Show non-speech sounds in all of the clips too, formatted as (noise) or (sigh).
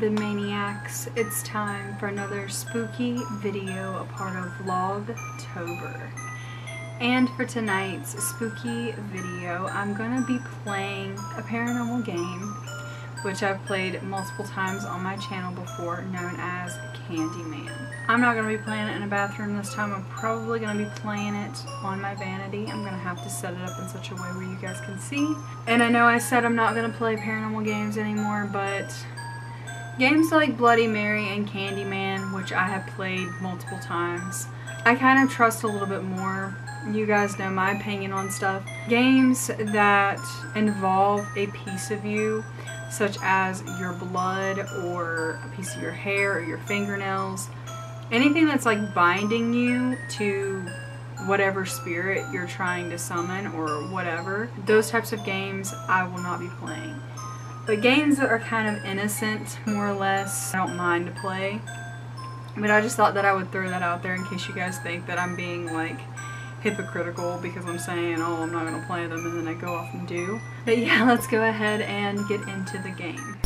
morbid maniacs it's time for another spooky video a part of vlogtober. And for tonight's spooky video i'm gonna be playing a paranormal game which i've played multiple times on my channel before known as candyman. I'm not gonna be playing it in a bathroom this time. I'm probably gonna be playing it on my vanity. I'm gonna have to set it up in such a way where you guys can see. And i know i said i'm not gonna play paranormal games anymore but Games like Bloody Mary and Candyman, which I have played multiple times, I kind of trust a little bit more. You guys know my opinion on stuff. Games that involve a piece of you, such as your blood or a piece of your hair or your fingernails, anything that's like binding you to whatever spirit you're trying to summon or whatever, those types of games I will not be playing. But games that are kind of innocent, more or less, I don't mind to play. But I just thought that I would throw that out there in case you guys think that I'm being like hypocritical because I'm saying, oh, I'm not going to play them and then I go off and do. But yeah, (laughs) let's go ahead and get into the game.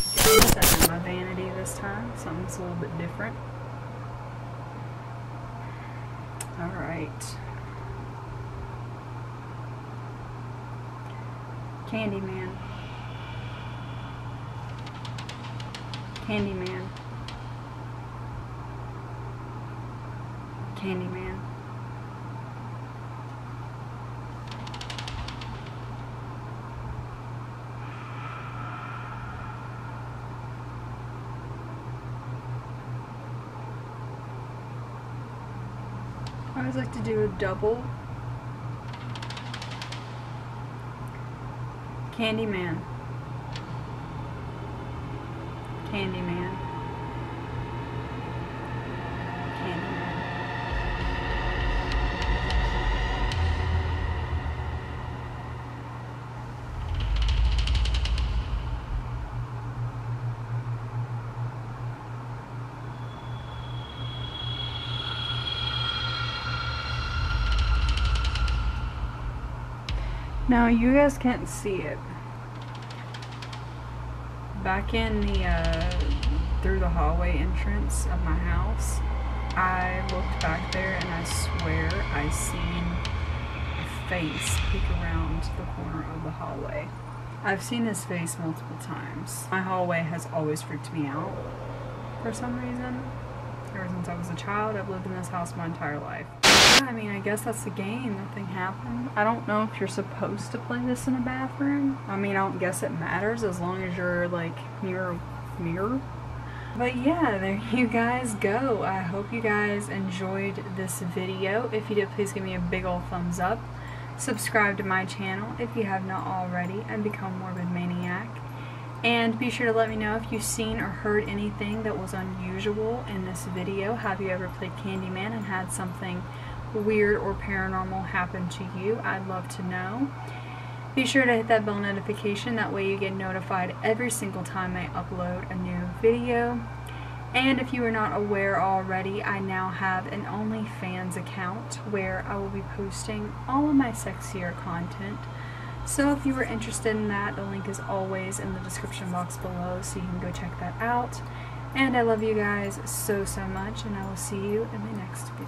My vanity this time, something's a little bit different. Alright. Candyman. Candyman. Candyman. I always like to do a double. Candyman. Candyman. Now you guys can't see it back in the, uh, through the hallway entrance of my house, I looked back there and I swear I seen a face peek around the corner of the hallway. I've seen this face multiple times. My hallway has always freaked me out for some reason. Ever since I was a child, I've lived in this house my entire life. I mean, I guess that's the game. Nothing happened. I don't know if you're supposed to play this in a bathroom. I mean, I don't guess it matters as long as you're, like, near a mirror. But yeah, there (laughs) you guys go. I hope you guys enjoyed this video. If you did, please give me a big old thumbs up. Subscribe to my channel if you have not already and become Morbid Maniac. And be sure to let me know if you've seen or heard anything that was unusual in this video. Have you ever played Candyman and had something weird or paranormal happened to you. I'd love to know. Be sure to hit that bell notification, that way you get notified every single time I upload a new video. And if you are not aware already, I now have an OnlyFans account where I will be posting all of my sexier content. So if you were interested in that, the link is always in the description box below, so you can go check that out. And I love you guys so, so much, and I will see you in the next video.